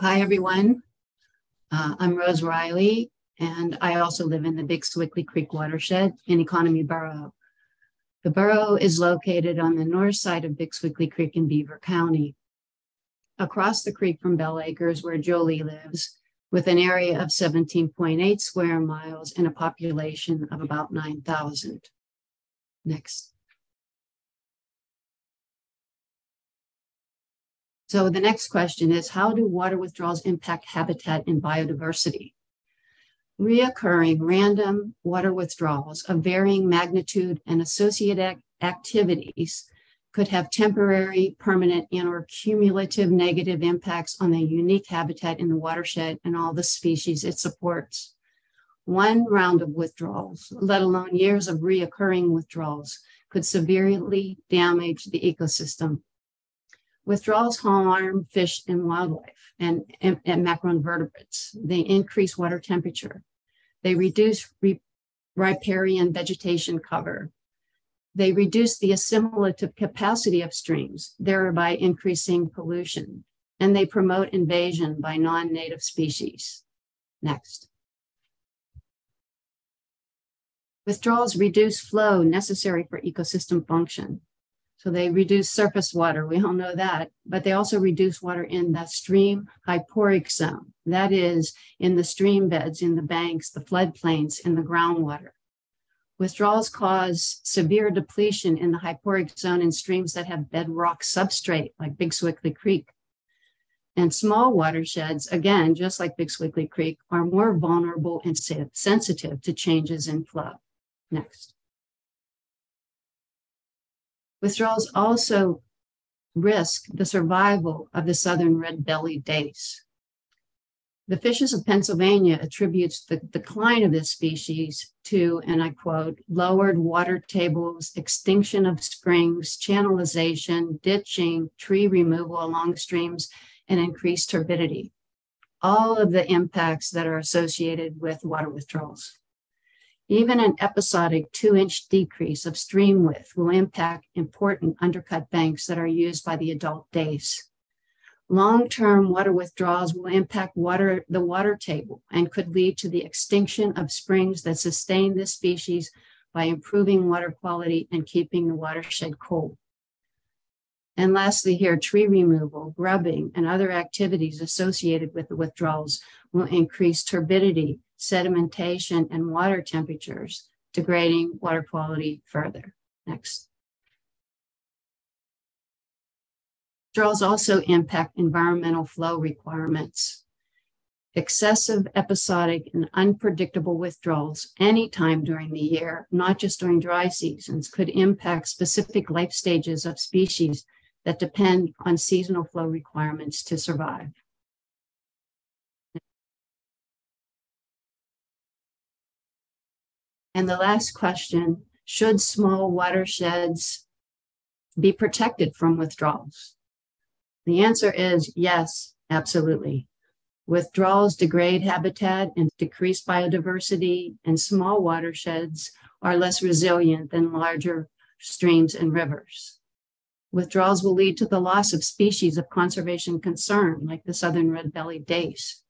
Hi, everyone. Uh, I'm Rose Riley, and I also live in the Big Sewickley Creek watershed in Economy Borough. The borough is located on the north side of Big Sewickley Creek in Beaver County. Across the creek from Bell Acres, where Jolie lives, with an area of 17.8 square miles and a population of about 9,000. Next. So the next question is how do water withdrawals impact habitat and biodiversity? Reoccurring random water withdrawals of varying magnitude and associated activities could have temporary, permanent, and or cumulative negative impacts on the unique habitat in the watershed and all the species it supports. One round of withdrawals, let alone years of reoccurring withdrawals, could severely damage the ecosystem Withdrawals harm fish and wildlife and, and, and macroinvertebrates. They increase water temperature. They reduce re- riparian vegetation cover. They reduce the assimilative capacity of streams, thereby increasing pollution. And they promote invasion by non native species. Next. Withdrawals reduce flow necessary for ecosystem function. So they reduce surface water. We all know that. But they also reduce water in the stream hyporheic zone. That is in the stream beds, in the banks, the floodplains, in the groundwater. Withdrawals cause severe depletion in the hyporheic zone in streams that have bedrock substrate, like Big Sewickley Creek. And small watersheds, again, just like Big Sewickley Creek, are more vulnerable and sensitive to changes in flow. Next. Withdrawals also risk the survival of the southern red-bellied dace. The Fishes of Pennsylvania attributes the decline of this species to, and I quote, lowered water tables, extinction of springs, channelization, ditching, tree removal along streams, and increased turbidity. All of the impacts that are associated with water withdrawals. Even an episodic two inch decrease of stream width will impact important undercut banks that are used by the adult dace. Long-term water withdrawals will impact water, the water table and could lead to the extinction of springs that sustain this species by improving water quality and keeping the watershed cool. And lastly, here, tree removal, grubbing, and other activities associated with the withdrawals will increase turbidity, sedimentation, and water temperatures, degrading water quality further. Next. Draws also impact environmental flow requirements. Excessive, episodic, and unpredictable withdrawals anytime during the year, not just during dry seasons, could impact specific life stages of species that depend on seasonal flow requirements to survive. And the last question should small watersheds be protected from withdrawals? The answer is yes, absolutely. Withdrawals degrade habitat and decrease biodiversity, and small watersheds are less resilient than larger streams and rivers. Withdrawals will lead to the loss of species of conservation concern, like the southern red bellied dace.